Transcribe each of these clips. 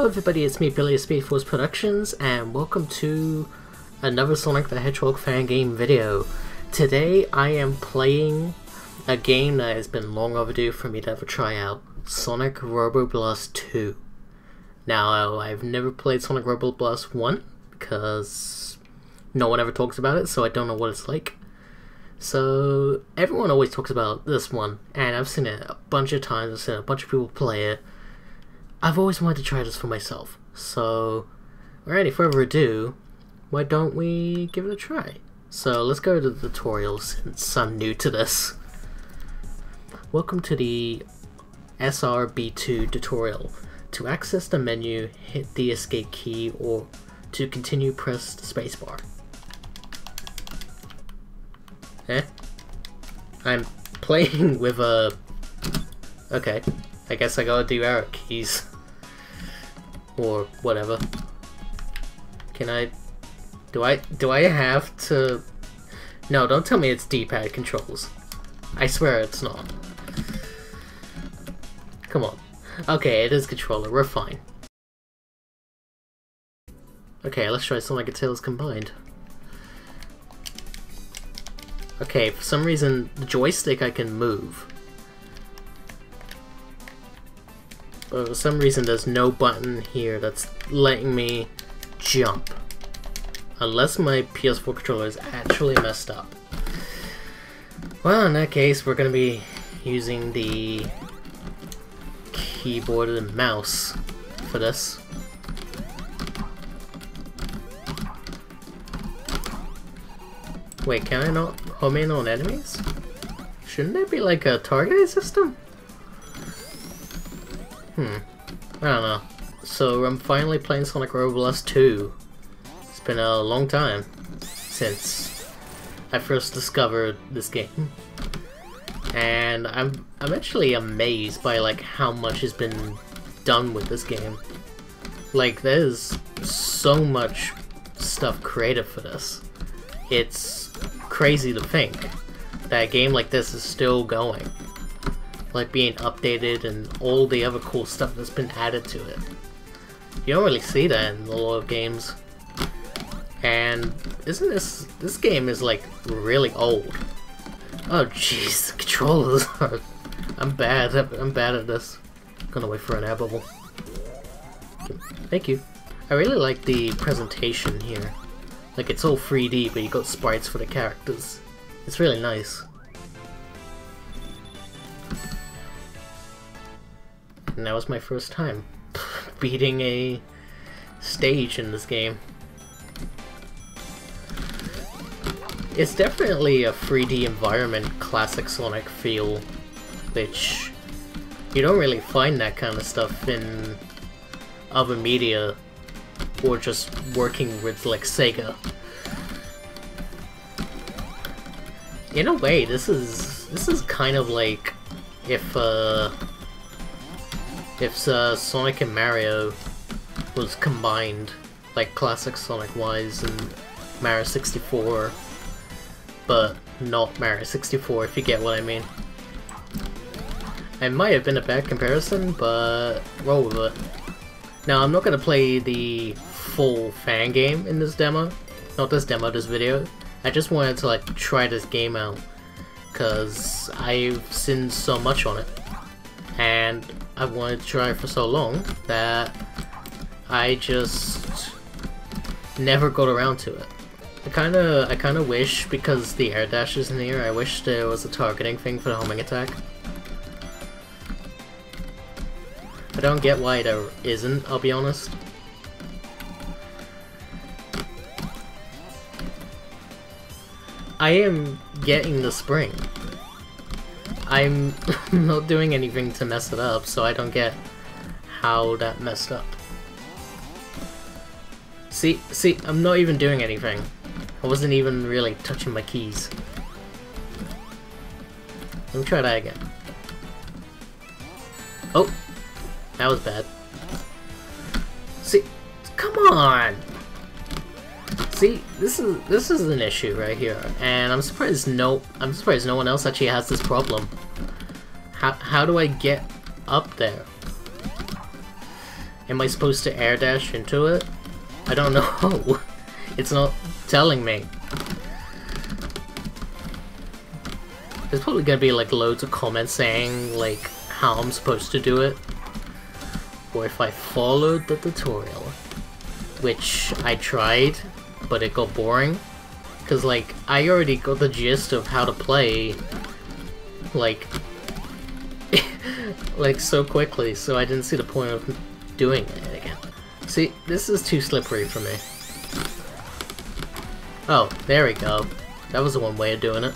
Hello everybody, it's me Billy of Speed Force Productions and welcome to another Sonic the Hedgehog fan game video. Today I am playing a game that has been long overdue for me to ever try out, Sonic Robo Blast 2. Now I've never played Sonic Robo Blast 1 because no one ever talks about it so I don't know what it's like. So everyone always talks about this one and I've seen it a bunch of times, I've seen a bunch of people play it I've always wanted to try this for myself, so without any further ado, why don't we give it a try? So let's go to the tutorial since I'm new to this. Welcome to the SRB2 tutorial. To access the menu, hit the escape key or to continue press the spacebar. Eh? I'm playing with a... Okay, I guess I gotta do arrow keys. Or whatever. Can I... Do I... Do I have to... No, don't tell me it's D-pad controls. I swear it's not. Come on. Okay, it is controller. We're fine. Okay, let's try Sonic and Tails combined. Okay, for some reason, the joystick I can move. But for some reason there's no button here that's letting me jump. Unless my PS4 controller is actually messed up. Well, in that case, we're gonna be using the keyboard and mouse for this. Wait, can I not home in on enemies? Shouldn't there be like a targeting system? Hmm. I don't know. So I'm finally playing Sonic Robo Blast 2. It's been a long time since I first discovered this game. And I'm I'm actually amazed by like how much has been done with this game. Like there's so much stuff created for this. It's crazy to think that a game like this is still going like being updated and all the other cool stuff that's been added to it. You don't really see that in a lot of games. And isn't this this game is like really old? Oh jeez, the controllers are. I'm bad. I'm bad at this. Gonna wait for an air bubble. Thank you. I really like the presentation here. Like it's all 3D, but you got sprites for the characters. It's really nice. And that was my first time beating a stage in this game. It's definitely a 3D environment, classic Sonic feel, which you don't really find that kind of stuff in other media or just working with like Sega. In a way, this is this is kind of like if uh if uh, Sonic and Mario was combined, like classic Sonic-wise and Mario 64, but not Mario 64 if you get what I mean. It might have been a bad comparison, but roll with it. Now, I'm not going to play the full fan game in this demo. Not this demo, this video. I just wanted to like try this game out, because I've seen so much on it. And I wanted to try for so long that I just never got around to it. I kind of, I kind of wish because the air dash is near. I wish there was a targeting thing for the homing attack. I don't get why there isn't. I'll be honest. I am getting the spring. I'm not doing anything to mess it up, so I don't get how that messed up. See, see, I'm not even doing anything. I wasn't even really touching my keys. Let me try that again. Oh, that was bad. See, come on! See, this is this is an issue right here, and I'm surprised no I'm surprised no one else actually has this problem. How how do I get up there? Am I supposed to air dash into it? I don't know. it's not telling me. There's probably gonna be like loads of comments saying like how I'm supposed to do it. Or if I followed the tutorial. Which I tried, but it got boring. Cause like, I already got the gist of how to play like like so quickly, so I didn't see the point of doing it again. See, this is too slippery for me. Oh, there we go. That was the one way of doing it.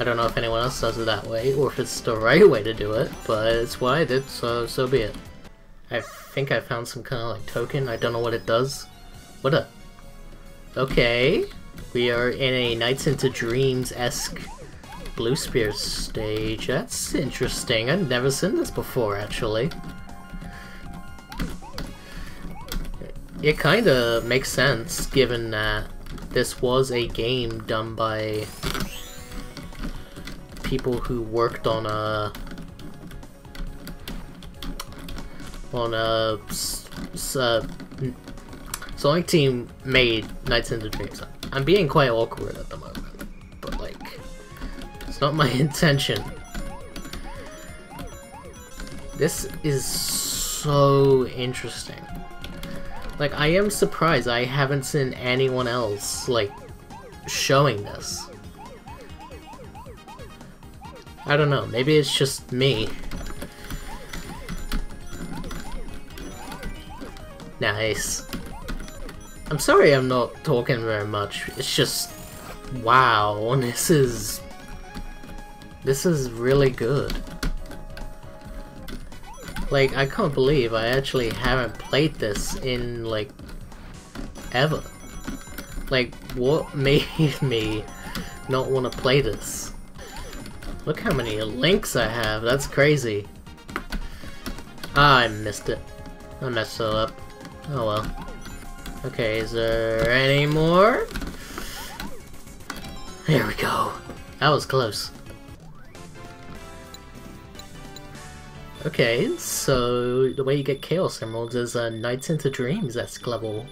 I don't know if anyone else does it that way, or if it's the right way to do it, but it's what I did, so so be it. I think I found some kind of like token, I don't know what it does. What a... Okay. We are in a Nights into Dreams-esque Blue Spear stage. That's interesting. I've never seen this before, actually. It kinda makes sense, given that this was a game done by people who worked on a on a uh, Sonic Team made Nights into Dreams. I'm being quite awkward at the moment, but like, it's not my intention. This is so interesting. Like, I am surprised I haven't seen anyone else, like, showing this. I don't know, maybe it's just me. Nice. I'm sorry I'm not talking very much, it's just... Wow, this is... This is really good. Like, I can't believe I actually haven't played this in, like, ever. Like, what made me not want to play this? Look how many links I have, that's crazy. Ah, I missed it. I messed it up. Oh well. Okay, is there any more? There we go. That was close. Okay, so the way you get Chaos Emeralds is uh, Nights into Dreams esque level.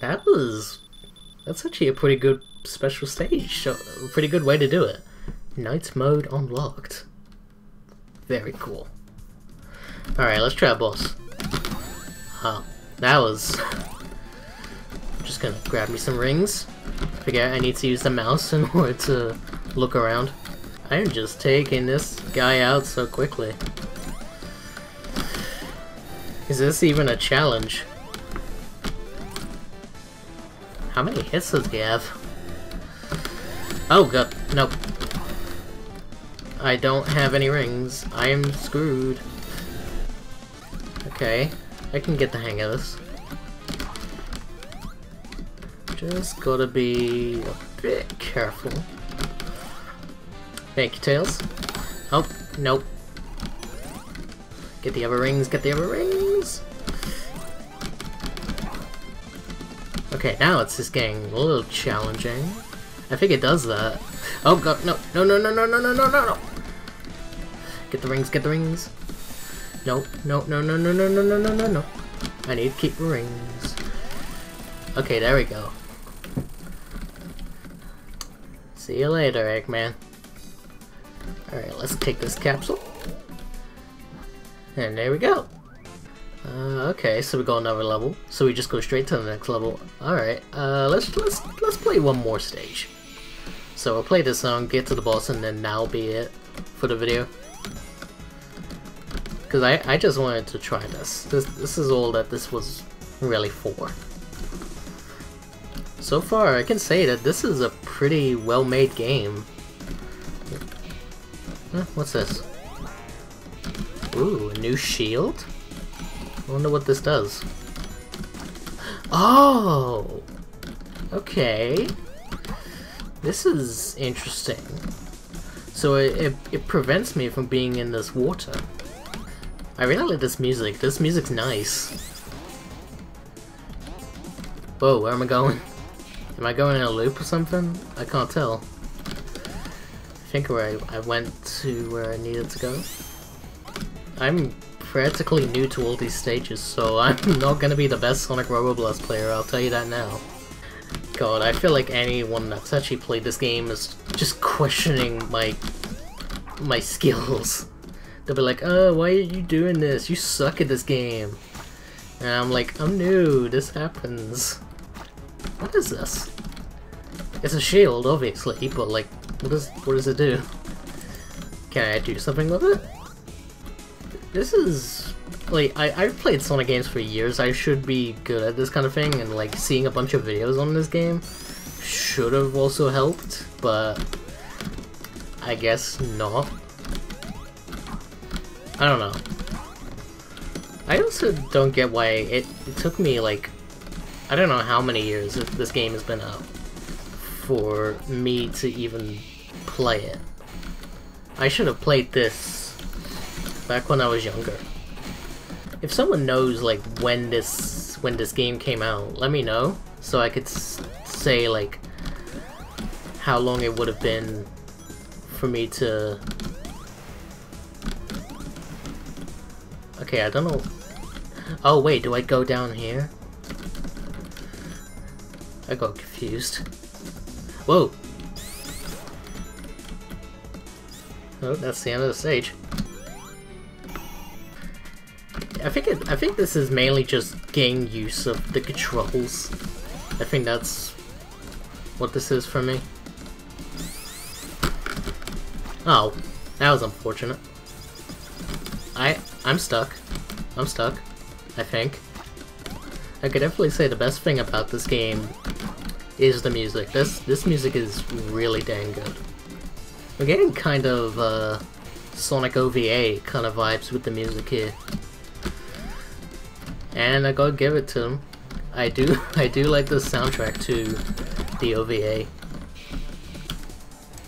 That was... That's actually a pretty good special stage. A pretty good way to do it. Night mode unlocked. Very cool. Alright, let's try a boss. Huh. That was... I'm just gonna grab me some rings. Figure I need to use the mouse in order to look around. I'm just taking this guy out so quickly. Is this even a challenge? How many hits does he have? Oh god, nope. I don't have any rings. I am screwed. Okay, I can get the hang of this. Just gotta be a bit careful. Thank you, Tails. Oh, nope. Get the other rings, get the other rings! Okay, now it's just getting a little challenging. I think it does that. Oh god, no, no, no, no, no, no, no, no, no, no! Get the rings, get the rings. No, no, no, no, no, no, no, no, no, no, no. I need to keep the rings. Okay, there we go. See you later, Eggman. Alright, let's take this capsule. And there we go. Uh, okay, so we go another level. So we just go straight to the next level. Alright, uh, let's, let's, let's play one more stage. So we'll play this song, get to the boss, and then that'll be it for the video. Because I, I just wanted to try this. This this is all that this was really for. So far, I can say that this is a pretty well-made game. What's this? Ooh, a new shield? I wonder what this does. Oh! Okay. This is interesting. So it, it, it prevents me from being in this water. I really like this music. This music's nice. Whoa, where am I going? Am I going in a loop or something? I can't tell. I think where I, I went to where I needed to go. I'm practically new to all these stages, so I'm not gonna be the best Sonic Robo Blast player, I'll tell you that now. God, I feel like anyone that's actually played this game is just questioning my my skills. They'll be like, oh, why are you doing this? You suck at this game. And I'm like, I'm new, this happens. What is this? It's a shield, obviously, but like, what does what does it do? Can I do something with it? This is like I I've played Sonic games for years. I should be good at this kind of thing, and like seeing a bunch of videos on this game should have also helped, but I guess not. I don't know. I also don't get why it, it took me like I don't know how many years this game has been out for me to even play it. I should have played this back when I was younger. If someone knows like when this when this game came out, let me know so I could say like how long it would have been for me to Okay, I don't know Oh wait, do I go down here? I got confused. Whoa! Oh, that's the end of the stage. I think it, I think this is mainly just getting use of the controls. I think that's what this is for me. Oh, that was unfortunate. I I'm stuck. I'm stuck. I think. I could definitely say the best thing about this game is the music. This this music is really dang good. We're getting kind of uh, Sonic OVA kind of vibes with the music here. And I gotta give it to them. I do I do like the soundtrack to the OVA.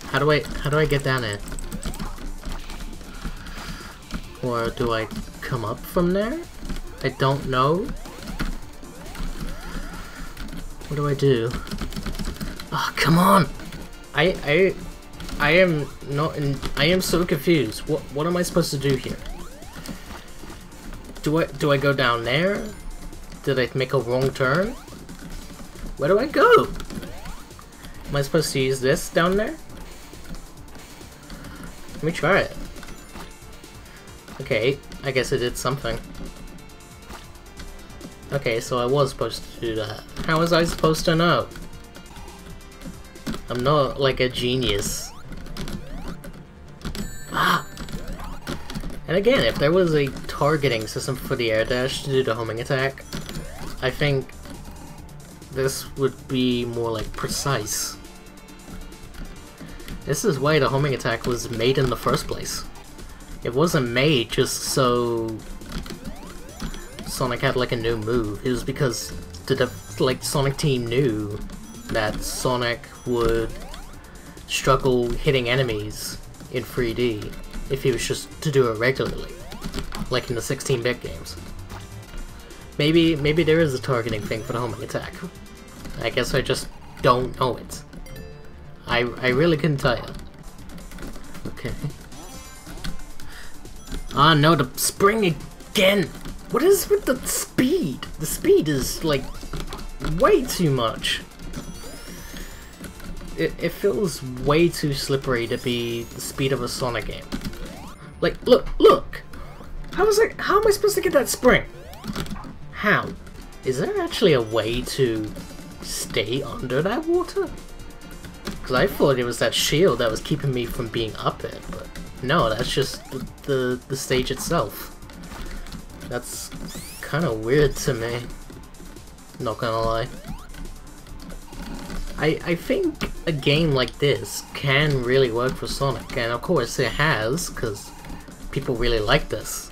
How do I how do I get down there? Or do I come up from there? I don't know. What do I do? Oh, come on! I, I, I am not in- I am so confused. What, what am I supposed to do here? Do I, do I go down there? Did I make a wrong turn? Where do I go? Am I supposed to use this down there? Let me try it. Okay, I guess I did something. Okay, so I was supposed to do that. How was I supposed to know? I'm not like a genius. Ah! And again, if there was a targeting system for the air dash to do the homing attack, I think this would be more like precise. This is why the homing attack was made in the first place. It wasn't made just so Sonic had like a new move. It was because the like Sonic team knew that Sonic would struggle hitting enemies in 3D if he was just to do it regularly, like in the 16-bit games. Maybe maybe there is a targeting thing for the homing attack. I guess I just don't know it. I I really couldn't tell you. Okay. Ah no, the spring again! What is with the speed? The speed is, like, way too much. It, it feels way too slippery to be the speed of a Sonic game. Like, look, look! How is it, how am I supposed to get that spring? How? Is there actually a way to stay under that water? Because I thought it was that shield that was keeping me from being up it, but no, that's just the, the, the stage itself. That's kind of weird to me. Not gonna lie. I, I think a game like this can really work for Sonic, and of course it has, because people really like this.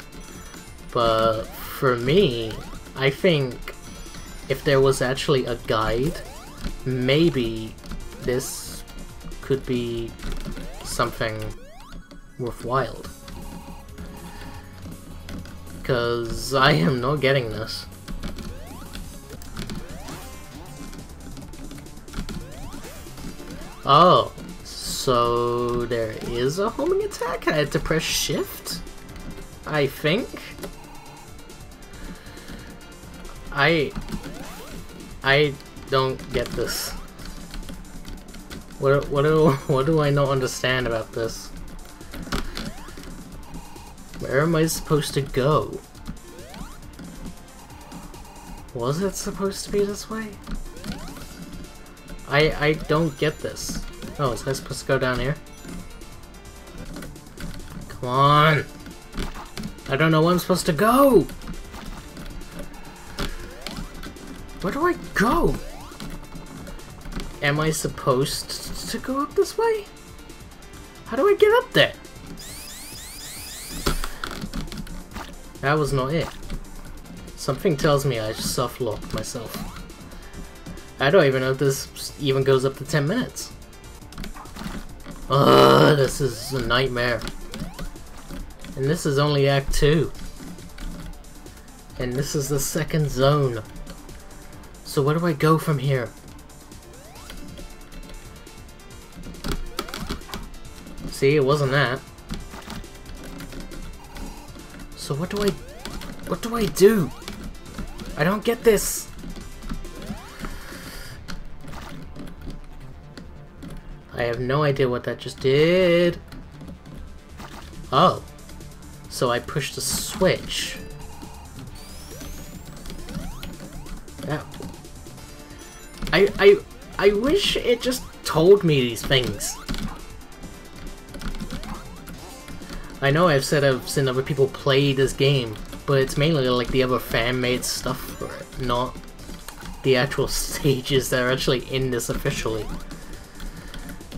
But for me, I think if there was actually a guide, maybe this could be something worthwhile because I am not getting this. Oh, so there is a homing attack? I had to press shift? I think? I... I don't get this. What, what, do, what do I not understand about this? Where am I supposed to go? Was it supposed to be this way? I I don't get this. Oh, is I supposed to go down here? Come on! I don't know where I'm supposed to go! Where do I go? Am I supposed to go up this way? How do I get up there? That was not it. Something tells me I soft-locked myself. I don't even know if this even goes up to 10 minutes. Ugh, this is a nightmare. And this is only Act 2. And this is the second zone. So where do I go from here? See, it wasn't that. So what do I... What do I do? I don't get this. I have no idea what that just did. Oh. So I pushed the switch. That... I, I, I wish it just told me these things. I know I've said I've seen other people play this game, but it's mainly like the other fan-made stuff for it, not the actual stages that are actually in this officially.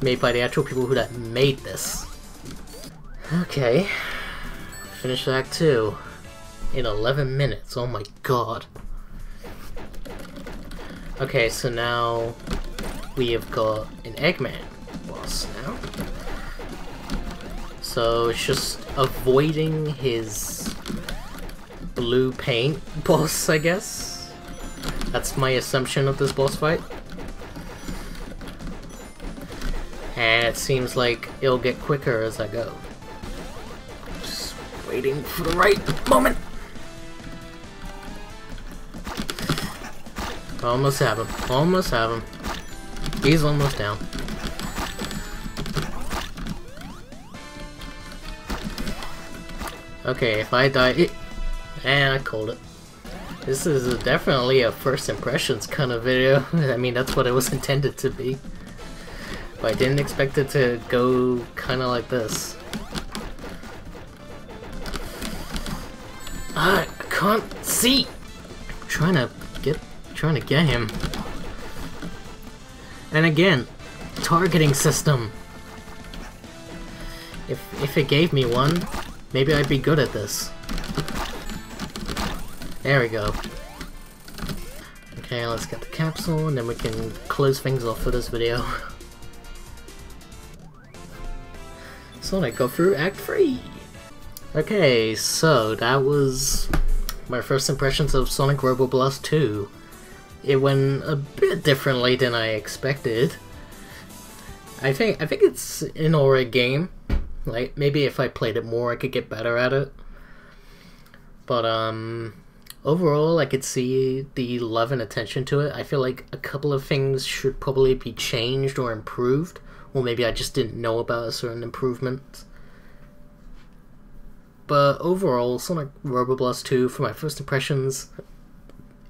Made by the actual people who that made this. Okay. Finish Act 2 in 11 minutes, oh my god. Okay, so now we have got an Eggman boss now. So it's just avoiding his blue paint boss, I guess. That's my assumption of this boss fight. And it seems like it'll get quicker as I go. Just waiting for the right moment. Almost have him. Almost have him. He's almost down. Okay, if I die... It, and I called it. This is definitely a first impressions kind of video. I mean, that's what it was intended to be. But I didn't expect it to go kind of like this. Ah, I can't see! I'm trying to get... trying to get him. And again, targeting system. If, if it gave me one, Maybe I'd be good at this. There we go. Okay, let's get the capsule, and then we can close things off for this video. Sonic, go through Act 3! Okay, so that was my first impressions of Sonic Robo Blast 2. It went a bit differently than I expected. I think I think it's an alright game. Like, maybe if I played it more, I could get better at it. But, um, overall, I could see the love and attention to it. I feel like a couple of things should probably be changed or improved. Or maybe I just didn't know about a certain improvement. But overall, Sonic Robo Blast 2, for my first impressions,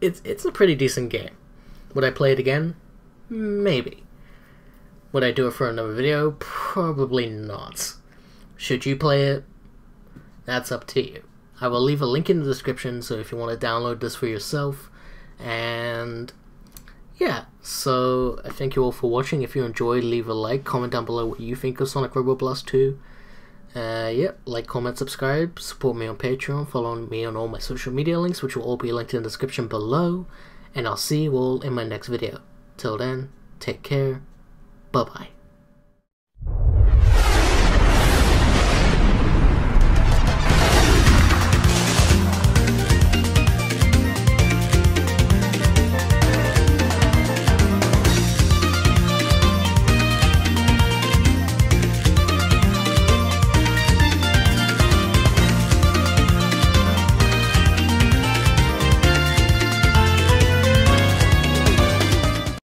it's, it's a pretty decent game. Would I play it again? Maybe. Would I do it for another video? Probably not. Should you play it? That's up to you. I will leave a link in the description so if you want to download this for yourself. And yeah, so I thank you all for watching. If you enjoyed, leave a like, comment down below what you think of Sonic Robo Blast 2. Uh, yep, like, comment, subscribe, support me on Patreon, follow me on all my social media links, which will all be linked in the description below. And I'll see you all in my next video. Till then, take care, bye bye.